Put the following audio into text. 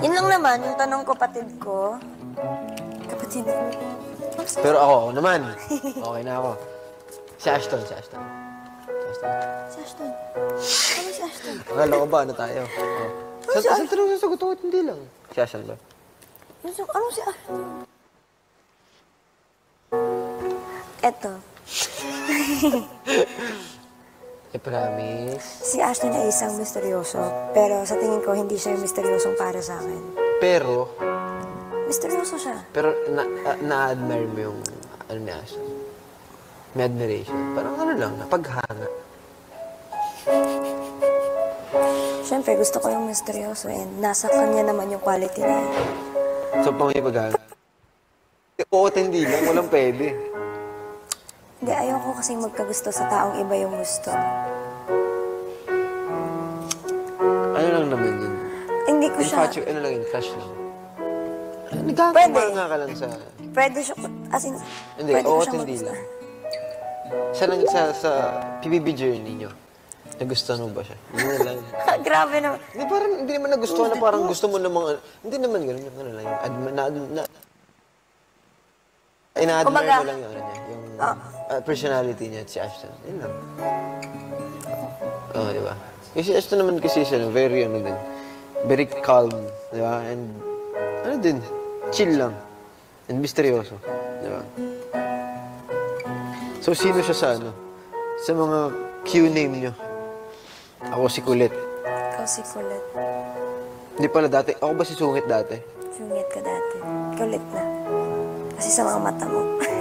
Yun lang naman, yung tanong ko, patid ko. Kapatid. Pero ako, ako naman. Okay na ako. Si Ashton, si Ashton. Si Ashton. Si Ashton. Ano si Ashton? Akala ko ba, ano tayo? Oh. Sa, sa tanong sasagot hindi lang. Si Ashton ba? Yung si- Ano si Ashton? Eto, I promise. si Ashton ay isang misteryoso. Pero sa tingin ko, hindi siya yung misteryosong para sa akin. Pero, Misteryoso siya. pero na, ah, na-admire mo yung, ano ni Ashton? May admiration. Parang ano lang, napaghanga. Siyempre, gusto ko yung misteryoso and nasa kanya naman yung quality na yun. So, pang may paghanga. Oo, hindi lang. Walang pwede. Hindi, ayoko kasing magkagusto sa taong iba yung gusto. Ano lang naman yun? Hindi ko siya... Infatu, ano lang yun, crush lang. Nagkakama Pwede. nga ka lang sa... Pwede siya... As in, Hindi, pwede oo hindi lang. Sa, lang, sa, sa PBB journey nyo, nagustuhan mo ba siya? Na lang. Grabe naman. Hindi, parang hindi naman nagustuhan na parang gusto mo namang... ano- Hindi naman ganun yung ano lang. Yung admi, na, na, ina-admire mo lang yung ano niya. Yung ah, personality niya at si Ashton. Yun lang. Oo, di ba? Kasi si Ashton naman kasi siya, very ano din. Very calm, di ba? And ano din, chill lang. And misteryoso, di ba? So, sino siya sa ano? Sa mga Q name niyo? Ako si Kulit. Ikaw si kulit. Hindi pala dati. Ako ba si Sungit dati? Sungit ka dati. Kulit na. Kasi sa mga mata mo.